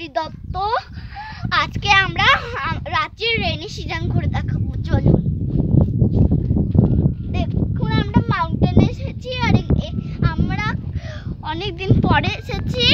শ্রী দত্ত। আজকে আমরা রাত্রির রেনি সিজন ঘুরে দেখাবো চলুন দেখুন, আমরা মাউন্টেনে এসেছি, আর আমরা অনেক দিন পরে এসেছি।